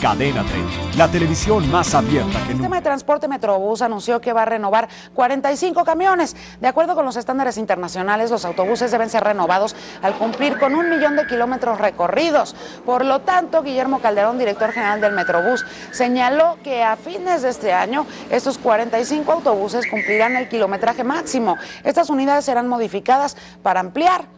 Cadena 30, la televisión más abierta que El sistema de transporte Metrobús anunció que va a renovar 45 camiones. De acuerdo con los estándares internacionales, los autobuses deben ser renovados al cumplir con un millón de kilómetros recorridos. Por lo tanto, Guillermo Calderón, director general del Metrobús, señaló que a fines de este año estos 45 autobuses cumplirán el kilometraje máximo. Estas unidades serán modificadas para ampliar